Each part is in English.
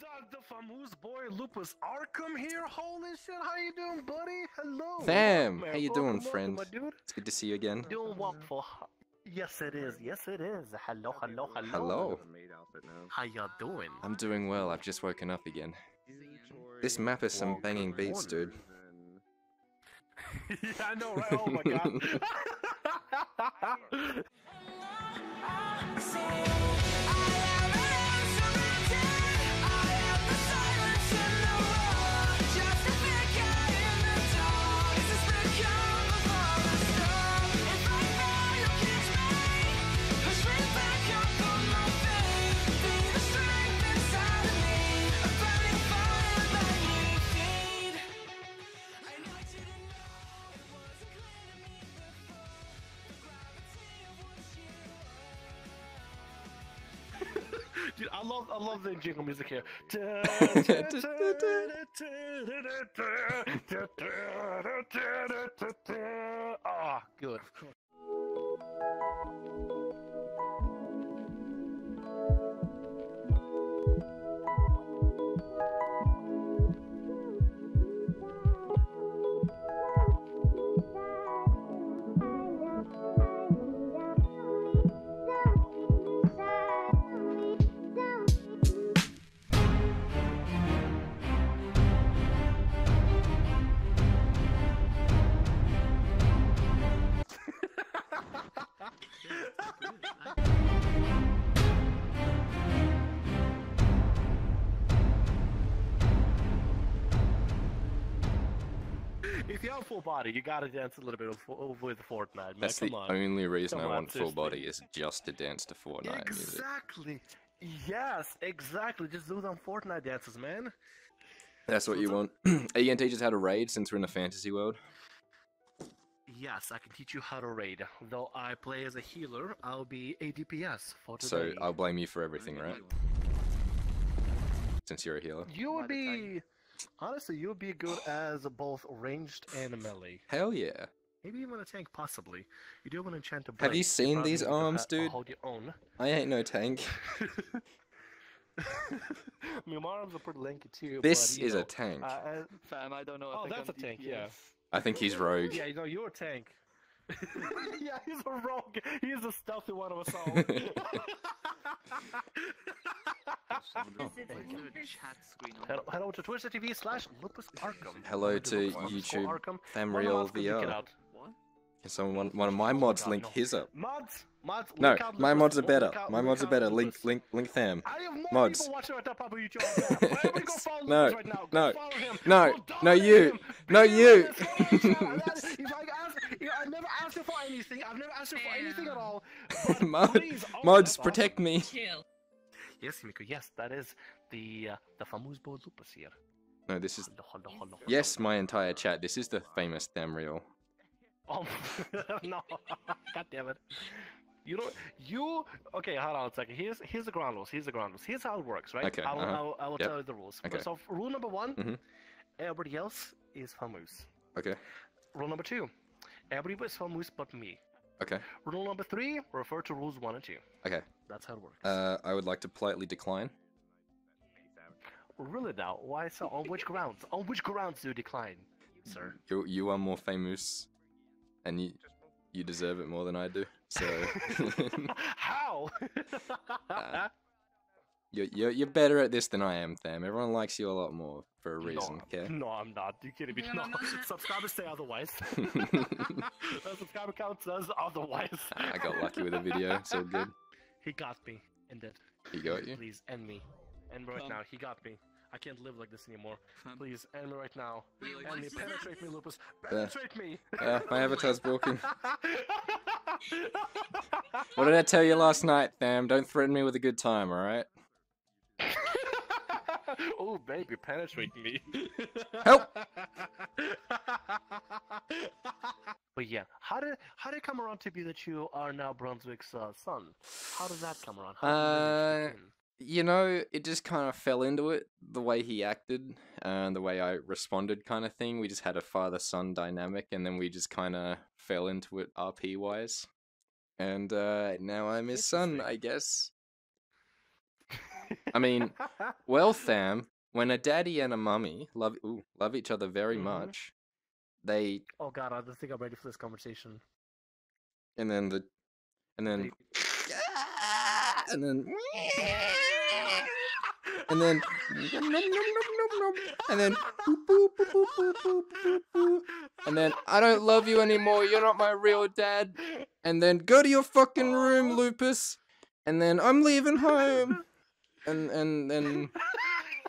that the famous boy Lupus Arcum here? Holy shit, how you doing, buddy? Hello. Fam, welcome, how you doing, welcome, friend? My dude. It's good to see you again. Doing well for. Yes, it is. Yes, it is. Hello, hello, hello. Hello. How y'all doing? I'm doing well. I've just woken up again. This map is some banging beats, dude. yeah, I know, right? Oh my god. I love I love the jingle music here. Ah, good. Full body, you gotta dance a little bit with, with Fortnite. That's Come the on. only reason Come I on, want full body seriously. is just to dance to Fortnite music. Exactly. Yes, exactly. Just do some Fortnite dances, man. That's what you want. Are you gonna teach us how to raid since we're in a fantasy world? Yes, I can teach you how to raid. Though I play as a healer, I'll be a DPS for So. I'll blame you for everything, right? Since you're a healer. You would By time- be honestly, you would be good as both ranged and melee. Hell yeah. Maybe even a tank, possibly. You do have an enchant to Have you seen probably these need to arms, dude? Hold your own. I ain't no tank. I mean, my arms are pretty lanky too. This but, is know, a tank. uh, uh, Fam, I don't know. Oh, think that's I'm a tank, yeah. I think he's rogue. yeah, you know, you're a tank. yeah, he's a rogue. He's the stealthy one of us all. Chat screen. Head, head over to twitch.tv slash lupus arcum. Hello to YouTube, Arcum. One of Thamriyell us can link it VR. Out. What? Can someone one, one of my Oh my mods God, link no. his up? Mods, mods. No, link my mods are better. My mods are better. Link link link them. I have more Mods. people watching right now, Papa YouTube. Go No, Lupus right now. Go no, no, no, you. No, you. honest, follow his channel. That- He's like, ask, you know, I never asked for anything. I've never asked for anything at all. But Mod- please, oh, mods protect me. Yes, Miku. Yes, that is the uh, the famous boy Lupus here. No, this is yes, my entire chat. This is the famous Thamriyell. Oh no! God damn it! You don't. You okay? Hold on a second. Here's here's the ground rules. Here's the ground rules. Here's how it works, right? Okay, I will, uh-huh. I will, I will Yep. tell you the rules. Okay. So rule number one: Mhm. everybody else is famous. Okay, Rule number two: everybody is famous but me. okay, Rule number three: refer to rules one and two. okay. That's how it works. Uh, I would like to politely decline. really now? Why so? On which grounds? On which grounds do you decline, sir? You you are more famous, and you you deserve it more than I do. So how? Uh, you're, you're you're better at this than I am, Tham. Everyone likes you a lot more for a No, reason. Okay. No, I'm not. You kidding me? No, No. no, no, no. Subscribers say otherwise. the subscriber count says otherwise. I got lucky with a video. So good. He got me. Ended. He got you. Please end me. End me right Fam. now. He got me. I can't live like this anymore. Please end me right now. Wait, Wait, End me. Penetrate me. Lupus. Penetrate me. Uh, my avatar's broken. What did I tell you last night, Tham? Don't threaten me with a good time, alright? oh, baby, penetrate me. Help! but yeah, how did how did it come around to be that you are now Brunswick's uh, son? How did that come around? How did Uh, begin? You know, it just kind of fell into it. The way he acted and the way I responded, kind of thing. We just had a father son dynamic, and then we just kind of fell into it RP wise. And uh, now I'm his son, I guess. I mean, well, Tham, when a daddy and a mummy love ooh, love each other very Mhm. much, they oh god, I don't think I'm ready for this conversation. and then the and then and then and then and then and then I don't love you anymore. You're not my real dad. And then go to your fucking room, Lupus. And then I'm leaving home. And and and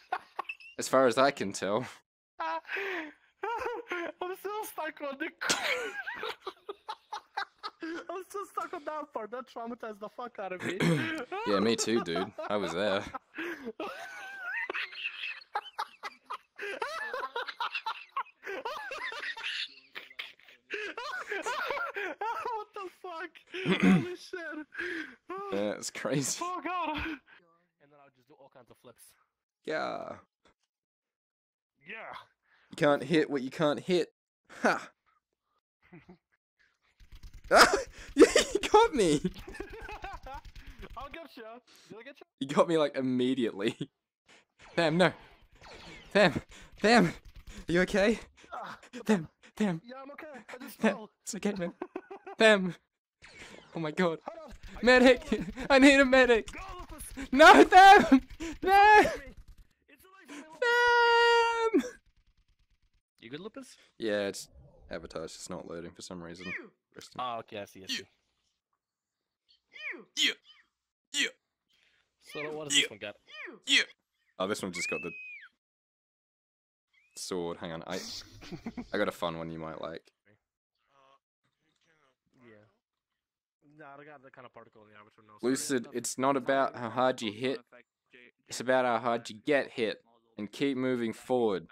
as far as I can tell, I'm still stuck on the. I'm still stuck on that part. That traumatized the fuck out of me. yeah, me too, dude. I was there. what the fuck? Holy shit. Yeah, it's crazy. Oh god. And then I'll just do all kinds of flips. Yeah. Yeah. You can't hit what you can't hit. Ha. Ah, yeah, you got me. I'll get you. Did I get you? You got me like immediately. Tham, no. Tham, Tham, are you okay? Ah, Tham, Tham, yeah, I'm okay. I just fell. it's okay, man. Tham. Oh my god. I Medic! I need a medic! No, Tham! No! It's away from me, Lupus. Tham! You good, Lupus? Yeah, it's Avatar's It's not loading for some reason. Rest in- Oh, okay, I see, I see. Yeah. Yeah. Yeah. So what does this one got? Yeah. Oh, this one just got the sword. Hang on, I I got a fun one you might like. Yeah. Nah, I got the kind of particle in the arbiter nose. Lucid, it's not about how hard you hit, it's about how hard you get hit and keep moving forward.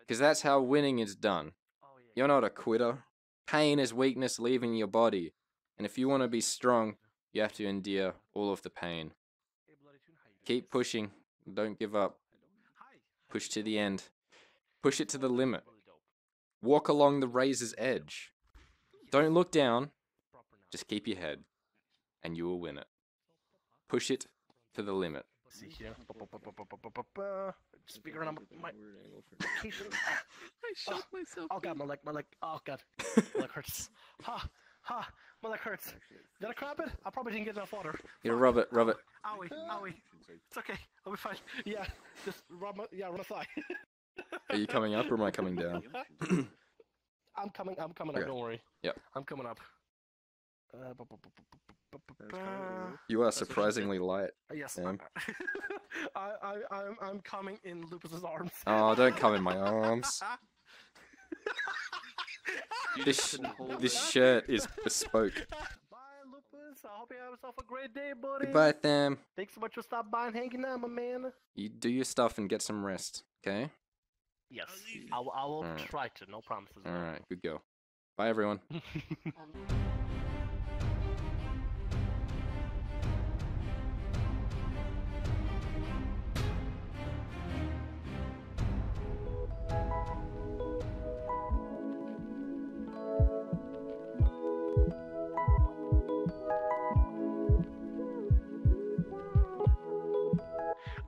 Because that's how winning is done. Oh. You're not a quitter. Pain is weakness leaving your body. And if you want to be strong, you have to endure all of the pain. Keep pushing. Don't give up. Push to the end. Push it to the limit. Walk along the razor's edge. Don't look down. Just keep your head. And you will win it. Push it to the limit. See here. Just figuring out my. I shot myself. Oh god, my leg, my leg. Oh god, my leg hurts. Ha, ha, my leg hurts. Did I cramp it? I probably didn't get enough water. Yeah, rub it, rub it. Owie, owie. It's okay. I'll be fine. Yeah, just rub my, yeah, run a thigh. Are you coming up or am I coming down? I'm coming. I'm coming Okay. up. Don't worry. Yeah. I'm coming up. Uh, you are surprisingly light. Uh, yes, yeah. I, I, I'm, I'm coming in Lupus's arms. oh, don't come in my arms. this, this shirt is bespoke. So I hope you have yourself a great day, buddy. Goodbye, Tham. Thanks so much for stopping by and hanging out, my man. You do your stuff and get some rest, okay? Yes, I, I will try to. No promises. All right, good go. Bye, everyone.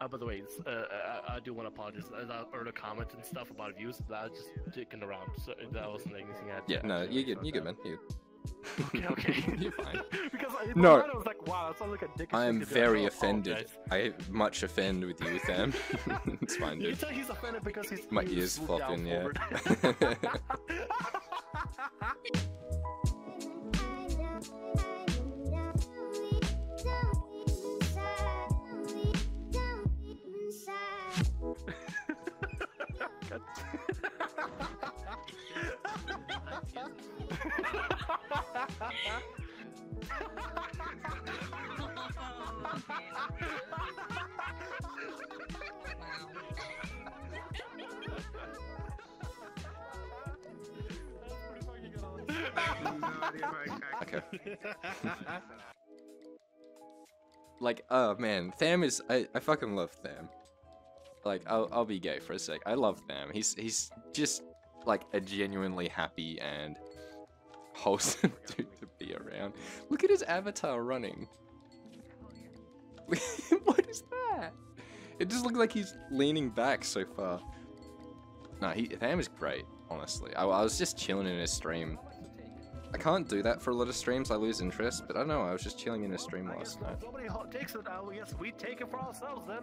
Uh, by the way, uh, I, I do want to apologize. Uh, That earlier comments and stuff about views, that I was just dicking around. So that wasn't anything I had to Yeah, no, you good, you good, man. You Okay, okay. You're fine. because I, No. I was like, wow, that sounds like a dick. I am thing to do. very offended. I much offend with you, Tham. it's fine, You can tell he's offended because he's My ears flopping, yeah. Okay. Like, oh man, Tham is I, I fucking love Tham. Like, I'll I'll be gay for a sec. I love Tham. He's he's just like a genuinely happy and wholesome dude to be around. Look at his avatar running. what is that? It just looks like he's leaning back so far. No, he Tham is great, honestly. I, I was just chilling in his stream. I can't do that for a lot of streams. I lose interest, but I don't know. I was just chilling in a stream last night. nobody ho- takes it now. I guess we take it for ourselves then.